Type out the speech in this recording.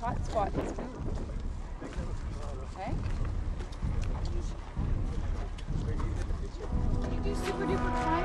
hot spot is food. Okay? You do super duper climbing